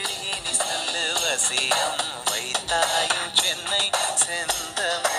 அழகில் இனி செல்லுவசியம் வைத்தாயும் சென்னை செந்தம்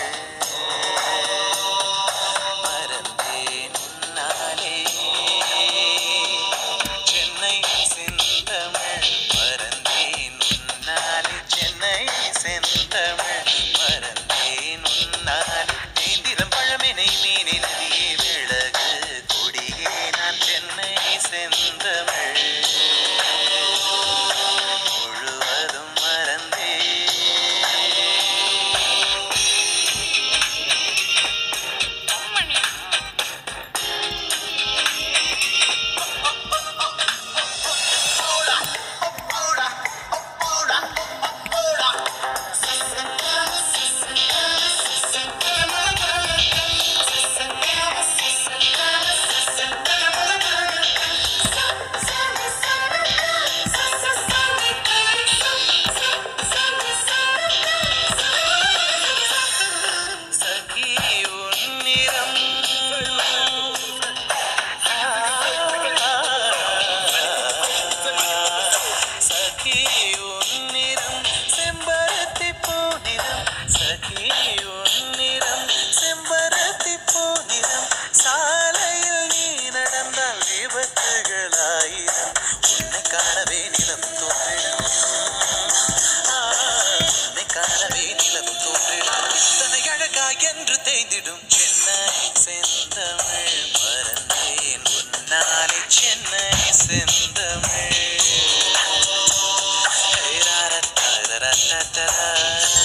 நாளை சென்னை செந்தமிழ் தர தர.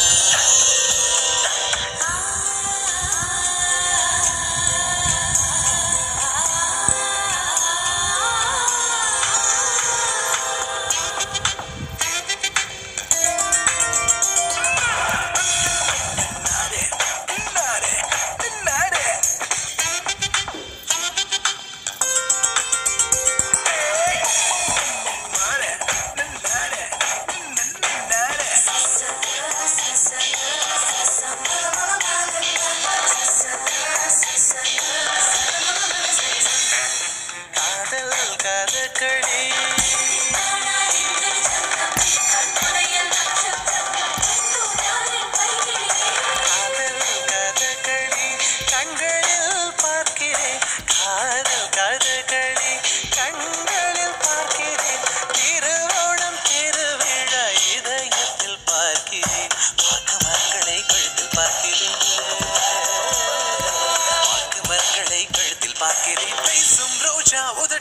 கதகளே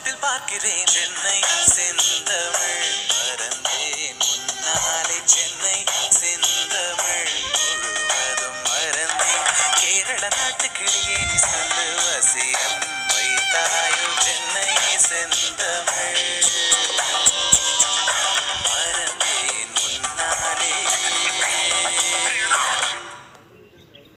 காட்டில் பார்க்கிறேன். சென்னை செந்தமிழ் மறந்தேன். முன்னாலே சென்னை செந்தமிழ் முழுவதும் மறந்தேன். கேரள நாட்டு கிளியே நீ சொல்லு வசியம் வைத்தாயோ சென்னை செந்தமிழ்.